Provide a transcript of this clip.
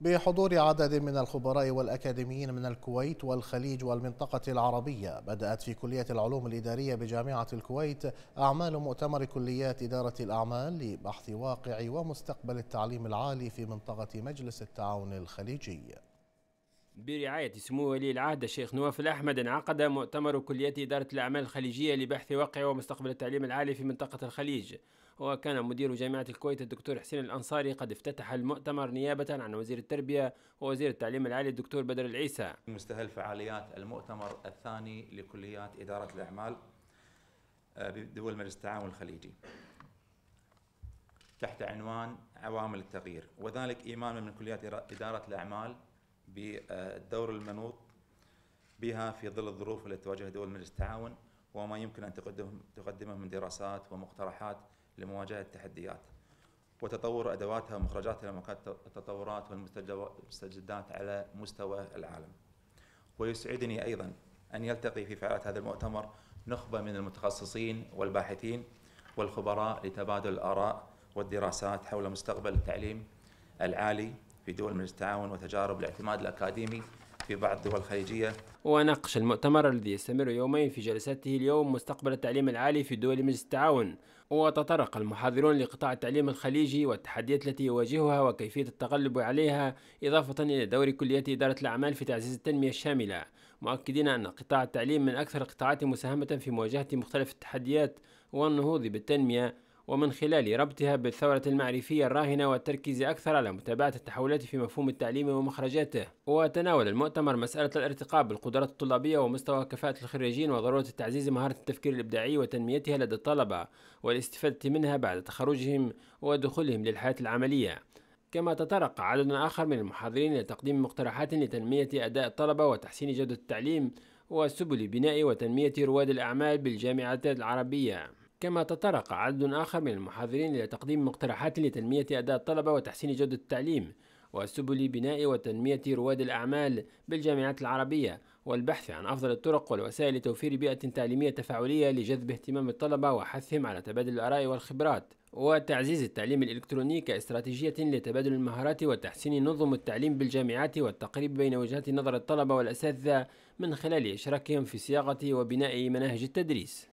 بحضور عدد من الخبراء والأكاديميين من الكويت والخليج والمنطقة العربية. بدأت في كلية العلوم الإدارية بجامعة الكويت أعمال مؤتمر كليات إدارة الأعمال لبحث واقع ومستقبل التعليم العالي في منطقة مجلس التعاون الخليجي. برعاية سمو ولي العهد الشيخ نواف الأحمد انعقد مؤتمر كليات إدارة الأعمال الخليجية لبحث واقع ومستقبل التعليم العالي في منطقة الخليج. وكان مدير جامعة الكويت الدكتور حسين الأنصاري قد افتتح المؤتمر نيابة عن وزير التربية ووزير التعليم العالي الدكتور بدر العيسى. مستهل فعاليات المؤتمر الثاني لكليات إدارة الأعمال آه، بدول مجلس التعاون الخليجي تحت عنوان عوامل التغيير وذلك إيمانا من كليات إدارة الأعمال بالدور المنوط بها في ظل الظروف التي تواجهها دول مجلس التعاون وما يمكن أن تقدمه من دراسات ومقترحات لمواجهة التحديات. وتطور أدواتها ومخرجاتها لمواجهة التطورات والمستجدات على مستوى العالم. ويسعدني أيضا أن يلتقي في فعاليات هذا المؤتمر نخبة من المتخصصين والباحثين والخبراء لتبادل الآراء والدراسات حول مستقبل التعليم العالي في دول مجلس التعاون وتجارب الاعتماد الأكاديمي في بعض الدول الخليجية. وناقش المؤتمر الذي يستمر يومين في جلساته اليوم مستقبل التعليم العالي في دول مجلس التعاون. وتطرق المحاضرون لقطاع التعليم الخليجي والتحديات التي يواجهها وكيفية التغلب عليها إضافة إلى دور كليات إدارة الأعمال في تعزيز التنمية الشاملة. مؤكدين أن قطاع التعليم من أكثر القطاعات مساهمة في مواجهة مختلف التحديات والنهوض بالتنمية ومن خلال ربطها بالثورة المعرفية الراهنة والتركيز أكثر على متابعة التحولات في مفهوم التعليم ومخرجاته. وتناول المؤتمر مسألة الارتقاء بالقدرات الطلابية ومستوى كفاءة الخريجين وضرورة تعزيز مهارة التفكير الإبداعي وتنميتها لدى الطلبة والاستفادة منها بعد تخرجهم ودخولهم للحياة العملية. كما تطرق عدد آخر من المحاضرين لتقديم مقترحات لتنمية أداء الطلبة وتحسين جودة التعليم وسبل بناء وتنمية رواد الأعمال بالجامعات العربية. كما تطرق عدد آخر من المحاضرين إلى تقديم مقترحات لتنمية أداء الطلبة وتحسين جودة التعليم وسبل بناء وتنمية رواد الأعمال بالجامعات العربية والبحث عن أفضل الطرق والوسائل لتوفير بيئة تعليمية تفاعلية لجذب اهتمام الطلبة وحثهم على تبادل الآراء والخبرات وتعزيز التعليم الإلكتروني كاستراتيجية لتبادل المهارات وتحسين نظم التعليم بالجامعات والتقريب بين وجهات نظر الطلبة والأساتذة من خلال إشراكهم في صياغة وبناء مناهج التدريس.